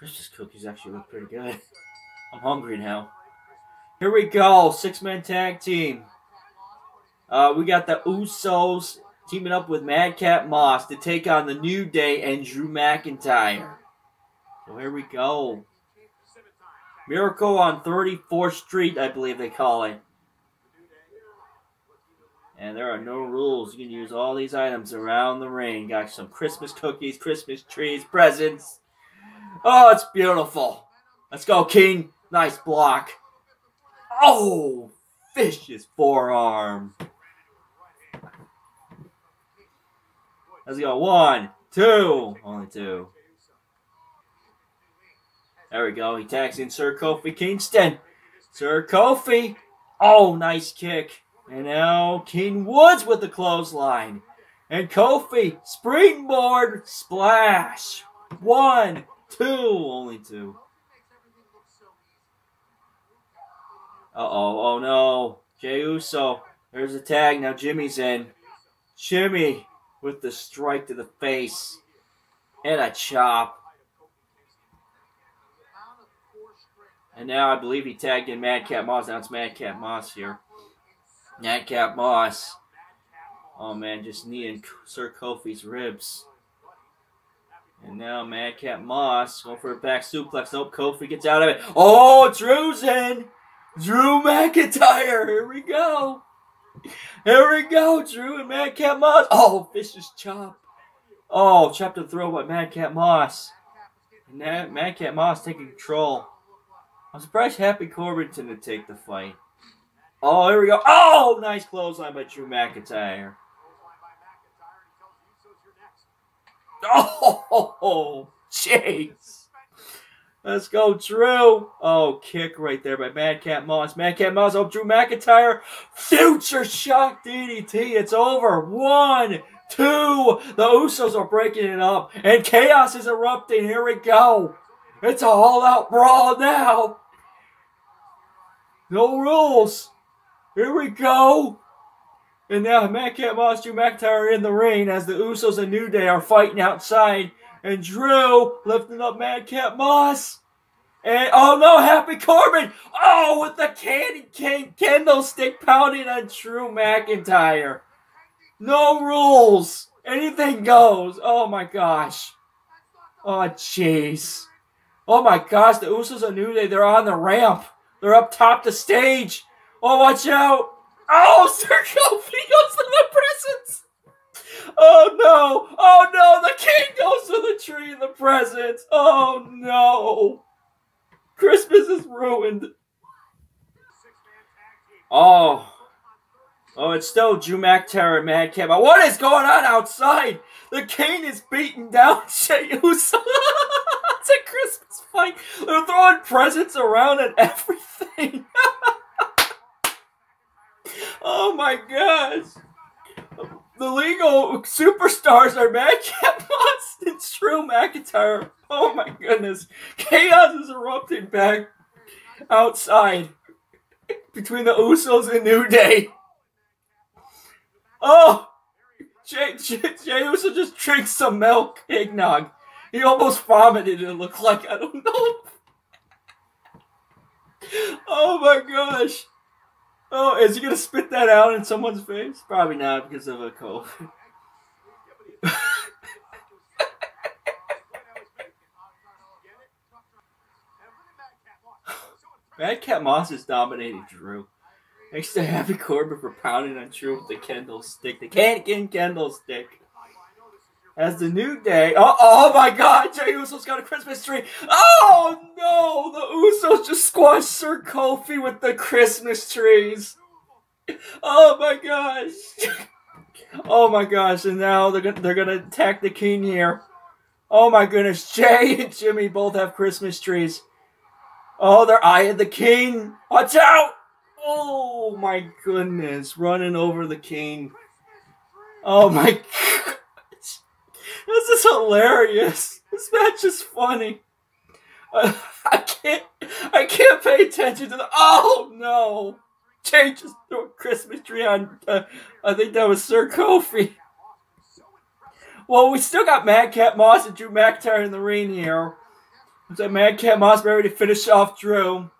Christmas cookies actually look pretty good. I'm hungry now. Here we go, six man tag team. Uh, we got the Usos teaming up with Madcap Moss to take on the New Day and Drew McIntyre. So here we go. Miracle on 34th Street, I believe they call it. And there are no rules. You can use all these items around the ring. Got some Christmas cookies, Christmas trees, presents. Oh, it's beautiful. Let's go, King. Nice block. Oh, fish's forearm. Let's go. One, two. Only two. There we go. He tags in Sir Kofi Kingston. Sir Kofi. Oh, nice kick. And now King Woods with the clothesline. And Kofi, springboard splash. One, two, only two. Uh oh, oh no. Jey Uso. There's a tag. Now Jimmy's in. Jimmy with the strike to the face. And a chop. And now I believe he tagged in Madcap Moss. Now it's Madcap Moss here. Madcap Moss. Oh man, just kneeing Sir Kofi's ribs. And now Madcap Moss going for a back suplex. Nope, Kofi gets out of it. Oh, Drew's in. Drew McIntyre. Here we go. Here we go. Drew and Madcap Moss. Oh, vicious chop. Oh, chopped the throw by Madcap Moss. And that Madcap Moss taking control. I'm surprised Happy Corbin didn't take the fight. Oh, here we go. Oh, nice clothesline by Drew McIntyre. Oh, jeez. Let's go, Drew. Oh, kick right there by Madcap Moss. Madcap Moss, oh, Drew McIntyre. Future shock DDT. It's over. One, two. The Usos are breaking it up. And chaos is erupting. Here we go. It's a all-out brawl now. No rules. Here we go. And now Madcap Moss, Drew McIntyre in the ring as the Usos and New Day are fighting outside. And Drew lifting up Madcap Moss. And oh no, Happy Corbin! Oh, with the candy cane candlestick pounding on Drew McIntyre. No rules. Anything goes. Oh my gosh. Oh jeez. Oh my gosh, the Usos and New Day, they're on the ramp. They're up top the stage. Oh, watch out! Oh, Sir Kofi goes to the presents! Oh no! Oh no! The king goes to the tree in the presents! Oh no! Christmas is ruined. Oh. Oh, it's still Drew Terror Madcap. What is going on outside? The cane is beating down Jey Uso. it's a Christmas fight. They're throwing presents around and everything. Oh my gosh. The legal superstars are Madcap Moss and Drew McIntyre. Oh my goodness. Chaos is erupting back outside between the Usos and New Day. Oh! Jay, Jey, Jey Uso just drank some milk, eggnog. He almost vomited, it looked like. I don't know. oh my gosh. Oh, is he gonna spit that out in someone's face? Probably not because of a cold. Madcap Moss is dominating Drew. Thanks to Happy Corbin for pounding on Drew with the candlestick. The can candlestick. As the new day. Oh, oh my god, Jey Uso's got a Christmas tree. Oh no, the Usos just squashed Sir Kofi with the Christmas trees. Oh my gosh. Oh my gosh, and now they're gonna, they're gonna attack the king here. Oh my goodness, Jey and Jimmy both have Christmas trees. Oh, they're eyeing the king. Watch out! Oh my goodness, running over the king. Oh my god. This is hilarious. This match is funny. Uh, I can't. I can't pay attention to the. Oh no! Changes to a Christmas tree on. Uh, I think that was Sir Kofi. Well, we still got Madcap Moss and Drew McIntyre in the ring here. Like Madcap Moss ready to finish off Drew.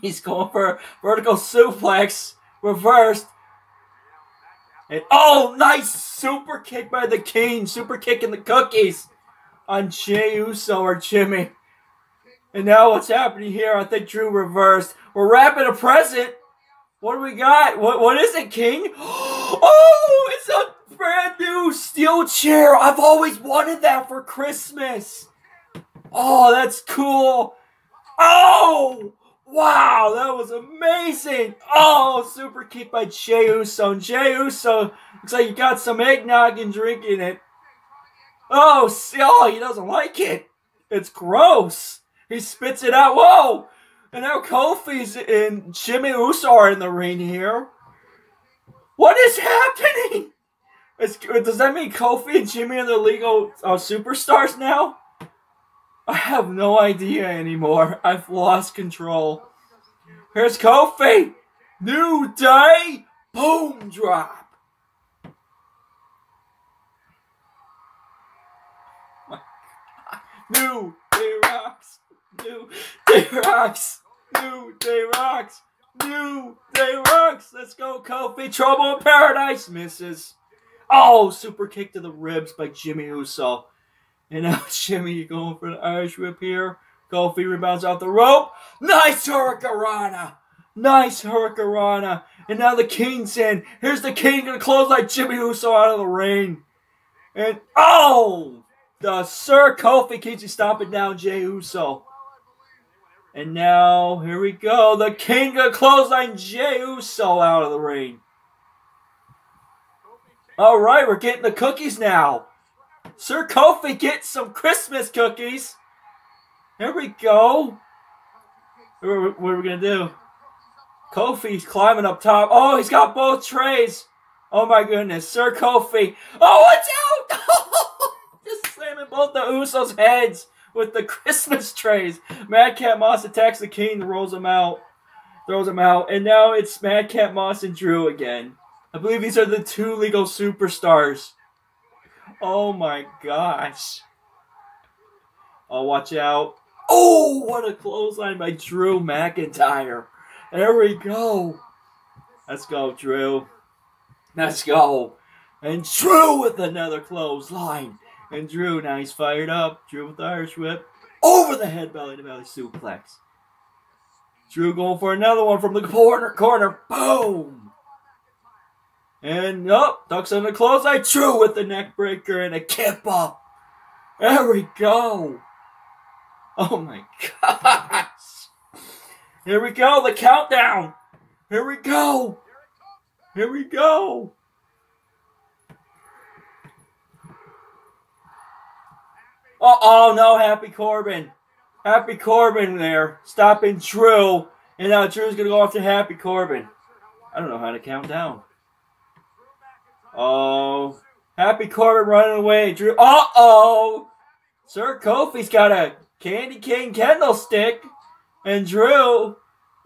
He's going for vertical suplex, reversed. And oh, nice super kick by the King, super kick in the cookies on Jey Uso or Jimmy. And now what's happening here? I think Drew reversed. We're wrapping a present. What do we got? What what is it, King? Oh, it's a brand new steel chair. I've always wanted that for Christmas. Oh, that's cool. Oh, wow, that was amazing. Oh, super kick by Jey Uso. And Jey Uso looks like you got some eggnog and drinking it. Oh, see, oh, he doesn't like it. It's gross. He spits it out. Whoa! And now Kofi's and Jimmy Uso are in the ring here. What is happening? Does that mean Kofi and Jimmy are the legal uh, superstars now? I have no idea anymore. I've lost control. Here's Kofi. New day. Boom drop. New day rocks. New day rocks. New day rocks. New day rocks. Let's go, Kofi. Trouble in paradise. Misses. Oh, super kick to the ribs by Jimmy Uso. And now Jimmy going for the Irish whip here. Kofi rebounds off the rope. Nice Hurricanrana. Nice Hurricanrana. And now the King's in. Here's the King gonna close like Jimmy Uso out of the ring. And oh! The Sir Kofi keeps stomping down Jey Uso. And now, here we go. The King of Clothesline Jey Uso out of the ring. All right, we're getting the cookies now. Sir Kofi gets some Christmas cookies. Here we go. What are we going to do? Kofi's climbing up top. Oh, he's got both trays. Oh my goodness. Sir Kofi. Oh, watch out! Just slamming both the Usos' heads with the Christmas trays. Madcap Moss attacks the king, rolls him out, throws him out, and now it's Madcap Moss and Drew again. I believe these are the two legal superstars. Oh my gosh. Oh, watch out. Oh, what a clothesline by Drew McIntyre. There we go. Let's go, Drew. Let's go. And Drew with another clothesline. And Drew, now he's fired up. Drew with the Irish whip. Over the head, belly to belly suplex. Drew going for another one from the corner. Corner. Boom. And up, oh, ducks on the close. I Drew with the neck breaker and a kip up. There we go. Oh my gosh. Here we go, the countdown. Here we go. Here we go. Oh, oh no, Happy Corbin. Happy Corbin there, stopping Drew. And now Drew's going to go off to Happy Corbin. I don't know how to count down. Oh, Happy Corbin running away. Drew. Uh oh. Sir Kofi's got a candy cane candlestick. And Drew.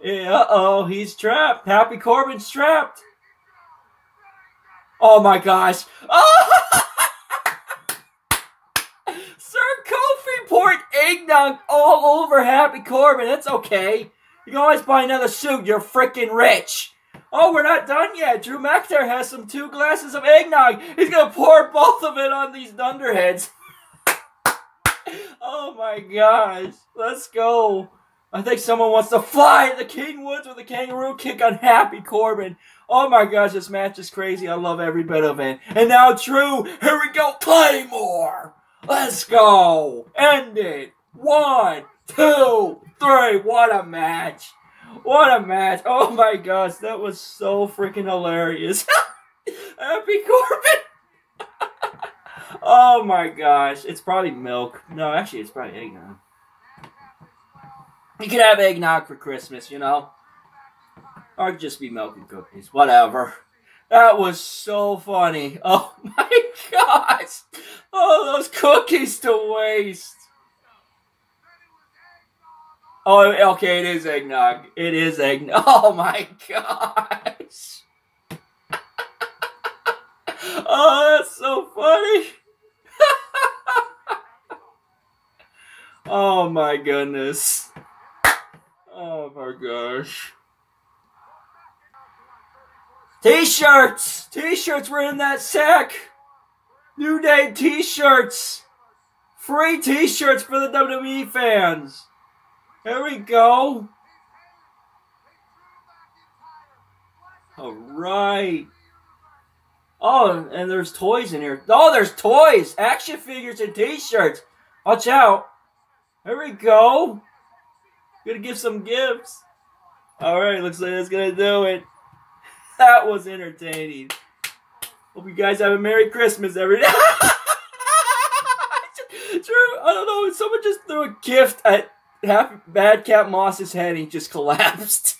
Uh oh, he's trapped. Happy Corbin's trapped. Oh my gosh. Oh! Sir Kofi poured eggnog all over Happy Corbin. That's okay. You can always buy another suit. You're freaking rich. Oh, we're not done yet. Drew McIntyre has some two glasses of eggnog. He's going to pour both of it on these dunderheads. oh my gosh. Let's go. I think someone wants to fly the King Woods with a kangaroo kick on Happy Corbin. Oh my gosh, this match is crazy. I love every bit of it. And now Drew, here we go, Claymore. Let's go! End it! One, two, three. What a match! What a match! Oh my gosh, that was so freaking hilarious. Happy Corbin! oh my gosh, it's probably milk. No, actually, it's probably eggnog. You could have eggnog for Christmas, you know? Or just be milk and cookies. Whatever. That was so funny. Oh my gosh. Oh, those cookies to waste. Oh, okay, it is eggnog. It is eggnog. Oh my gosh. oh, that's so funny. Oh my goodness. Oh my gosh. T-shirts! T-shirts were in that sack! New Day t-shirts! Free t-shirts for the WWE fans! There we go! Alright. Oh, and there's toys in here. Oh, there's toys! Action figures and t-shirts! Watch out! Here we go! Gonna give some gifts. Alright, looks like that's gonna do it. That was entertaining. Hope you guys have a Merry Christmas, every day. True, I don't know. Someone just threw a gift at Happy Madcap Moss's head he just collapsed.